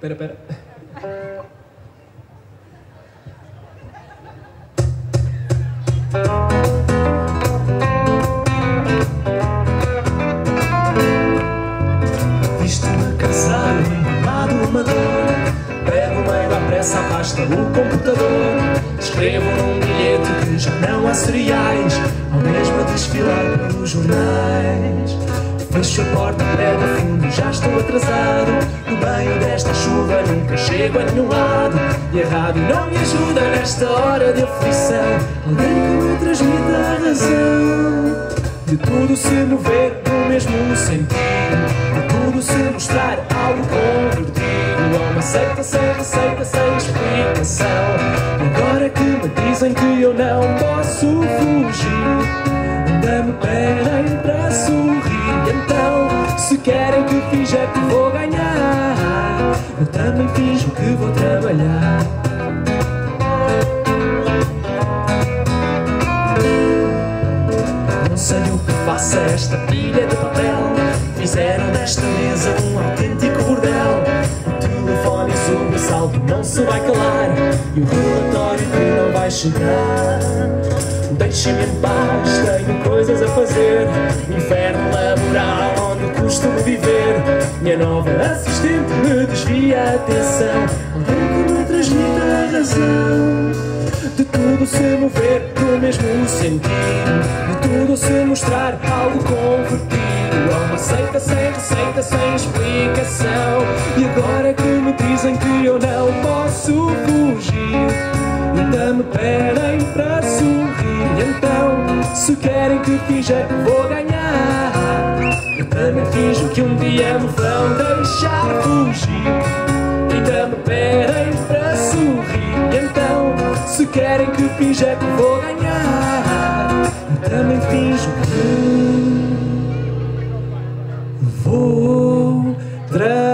Espera, espera. Visto-me cansado, embalado, amador. Pego meio à pressa, arrasta o computador. Escrevo num bilhete que já não há cereais. Ao mesmo desfilar pelos jornais Fecho a porta, pego a fundo, já estou atrasado. No meio desta chuva nunca chego a nenhum lado. E a rádio não me ajuda nesta hora de aflição. Alguém que me transmita a razão de tudo se mover no mesmo sentido De tudo se mostrar algo convertido A uma seita sem receita, sem explicação. Agora que me dizem que eu não posso querem que finja que vou ganhar. Eu também finjo que vou trabalhar. Não sei o que faça esta pilha de papel. Fizeram desta mesa um autêntico bordel. O telefone sobressalto não se vai calar. E o relatório que não vai chegar. Deixem-me em paz, tenho coisas a fazer. Inferno Minha nova assistente me desvia a atenção. Alguém que me transmita a razão de tudo se mover no mesmo sentido De tudo se mostrar algo convertido. A uma seita sem receita, sem explicação. E agora que me dizem que eu não posso fugir Ainda me pedem para sorrir. Então, se querem que finja vou ganhar Anarquismo que um dia me vão deixar fugir. E me pedem para sorrir. Então, se querem que finja que vou ganhar Eu também finjo que vou trazer